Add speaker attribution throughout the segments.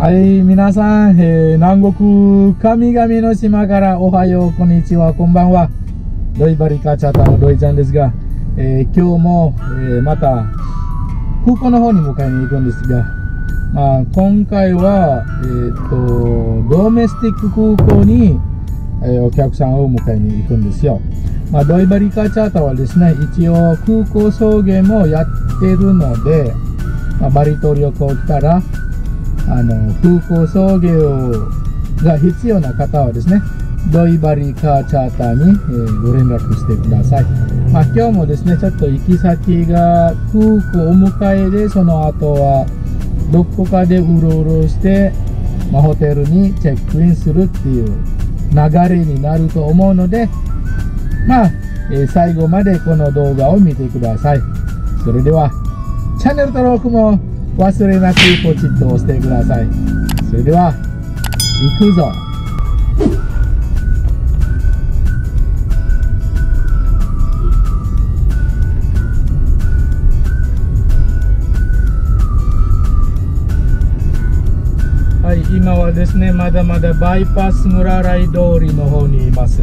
Speaker 1: はい、皆さん、えー、南国神々の島からおはよう、こんにちは、こんばんは。ロイバリカチャタのロイちゃんですが、えー、今日も、えー、また空港の方に迎えに行くんですが、まあ、今回は、えー、と、ドメスティック空港に、えお客さんを迎えに行くんですよ。まあ、ロイバリカチャータはですね、一応空港送迎もやってるので、まあ、バリ島旅行来たら、あの空港送迎が必要な方はですねドイバリーカーチャーターに、えー、ご連絡してください、まあ、今日もですねちょっと行き先が空港お迎えでその後はどこかでうろうろして、まあ、ホテルにチェックインするっていう流れになると思うのでまあ、えー、最後までこの動画を見てください。それではチャンネル登録も忘れなくポチッと押してください。それでは行くぞ。はい今はですねまだまだバイパス村ライ通りの方にいます。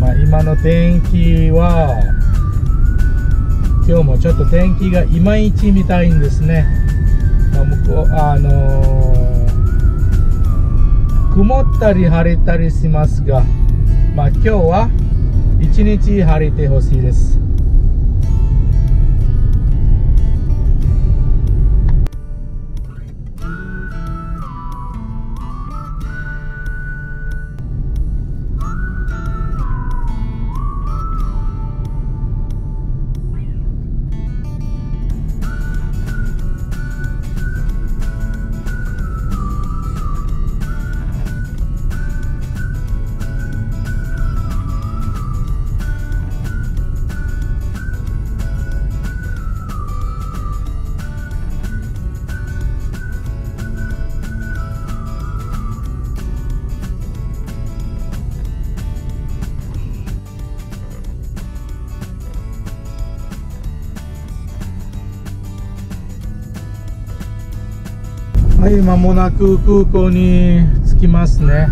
Speaker 1: まあ今の天気は今日もちょっと天気がいまいちみたいんですね、まあ、向こうあのー、曇ったり晴れたりしますがまあ今日は一日晴れてほしいです。はい間もなく空港に着きますね。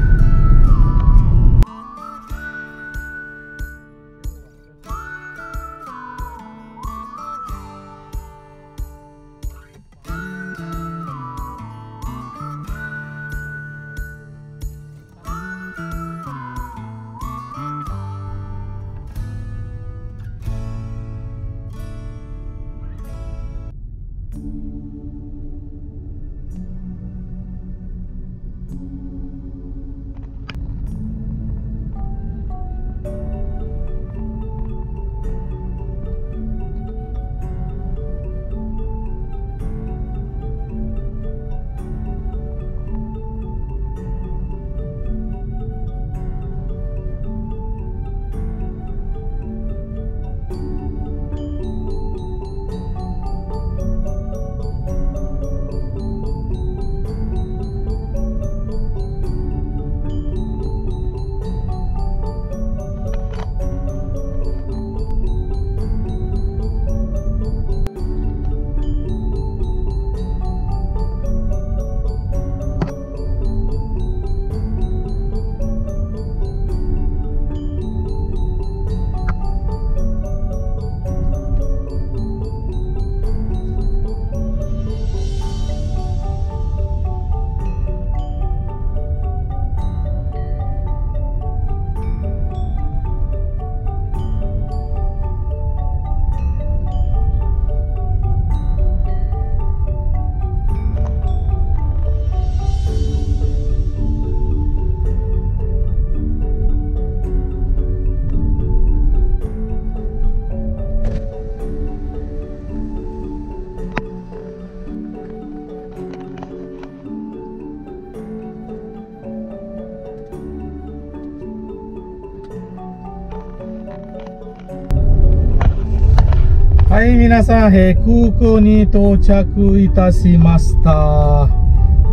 Speaker 1: はい、皆さん、えー、空港に到着いたしました。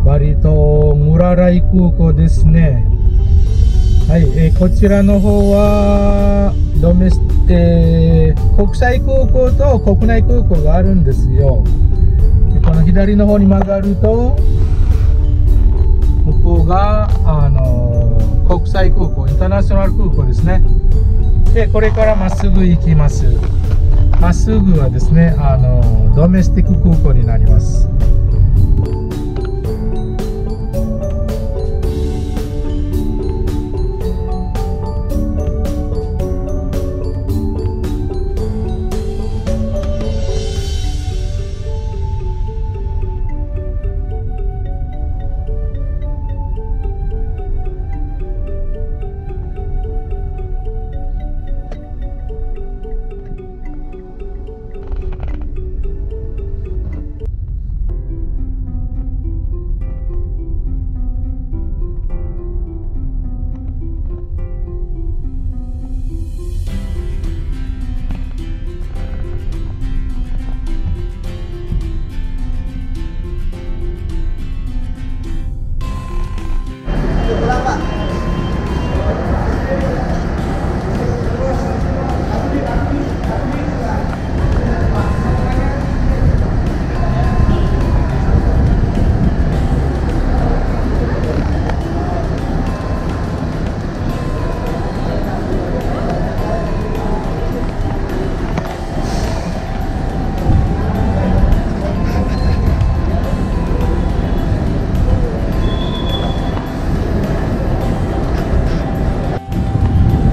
Speaker 1: バリ島ムラライ空港ですね。はい、えー、こちらの方は、ドメス、えー、国際空港と国内空港があるんですよ。この左の方に曲がると、があの国際空港インターナショナル空港ですねでこれからまっすぐ行きますまっすぐはですねあのドメスティック空港になります。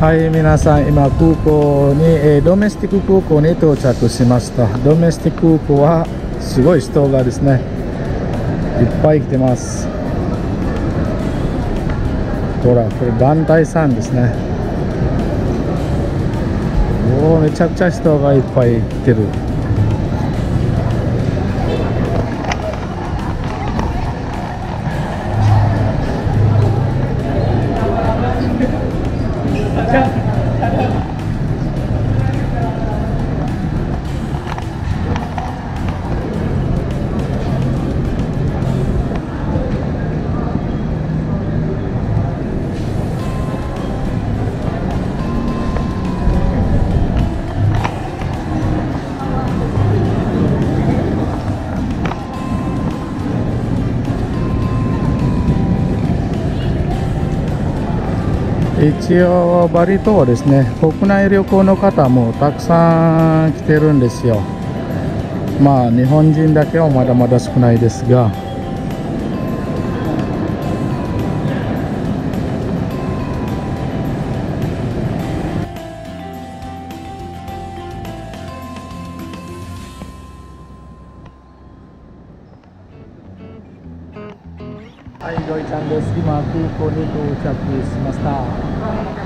Speaker 1: はい皆さん今空港に、えー、ドメスティック空港に到着しました。ドメスティック空港はすごい人がですねいっぱい来てます。ほらこれ団体さんですね。おおめちゃくちゃ人がいっぱい来てる。一応バリ島はですね国内旅行の方もたくさん来てるんですよ。まあ日本人だけはまだまだ少ないですが。ロイちゃんです。今、空港に到着しました。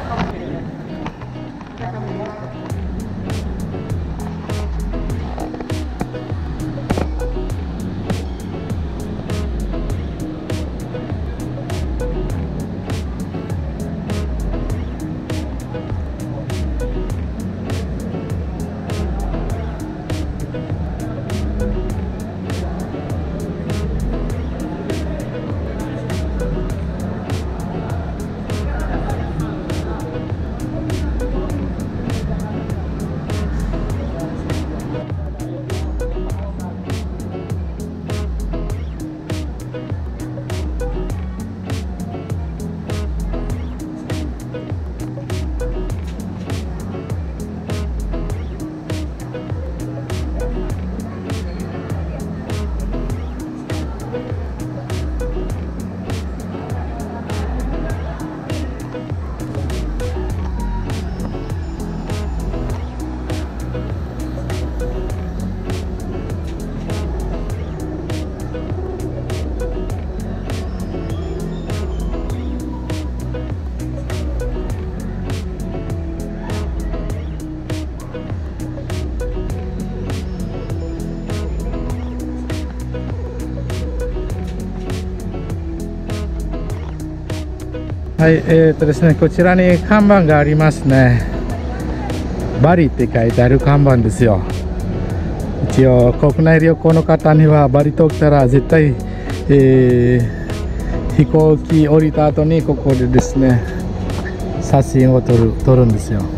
Speaker 1: はい、えーとですね、こちらに看板がありますね。バリって書いてある看板ですよ。一応、国内旅行の方にはバリと来たら絶対、えー、飛行機降りた後にここでですね、写真を撮る撮るんですよ。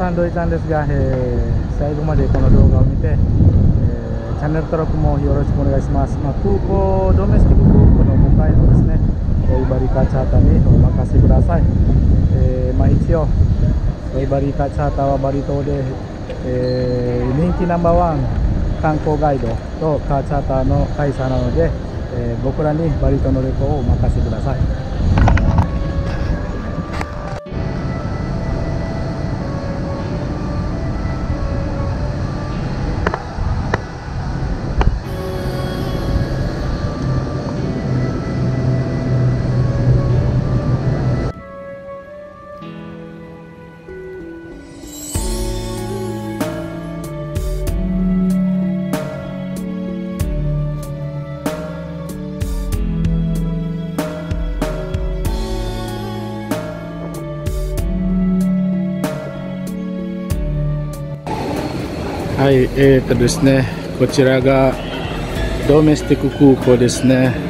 Speaker 1: さんロイちゃんですが、えー、最後までこの動画を見て、えー、チャンネル登録もよろしくお願いします、まあ、空港ドメスティック空港の向かいのですねロイバリカチャーターにお任せください、えー、まあ、一応ロイバリカチャーターはバリ島で、え人気ナンバーワン観光ガイドとカーチャーターの会社なので、え僕らにバリ島の旅行をお任せください。はい、えーとですね、こちらがドメスティック空港ですね。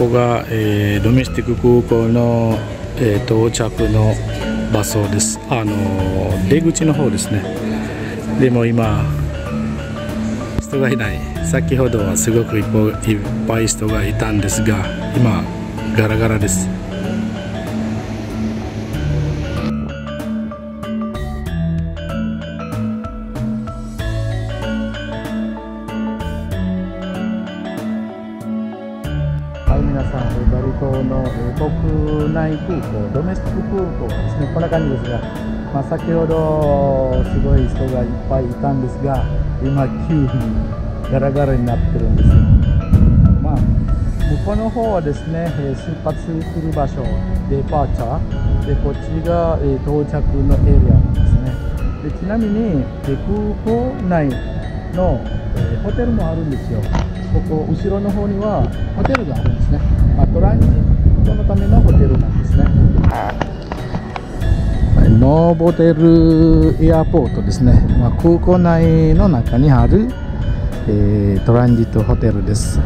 Speaker 1: ここが、えー、ドメスティック空港の、えー、到着の場所です。あの出口の方ですね。でも今人がいない。先ほどはすごくいっぱい人がいたんですが今ガラガラです。空港、ドメスティック空港ですね、こんな感じですが、まあ、先ほどすごい人がいっぱいいたんですが、今、急にガラガラになってるんですよ。まあ、向こうの方はですね、出発する場所、デパーチャー、でこっちが到着のエリアなんですね。でちなみに空港内のホテルもあるんですよ。ここ後ろの方にはホテルがあるんですね、まあ、トランジットのためのホテルなんですねノーボテルエアポートですね、まあ、空港内の中にある、えー、トランジットホテルです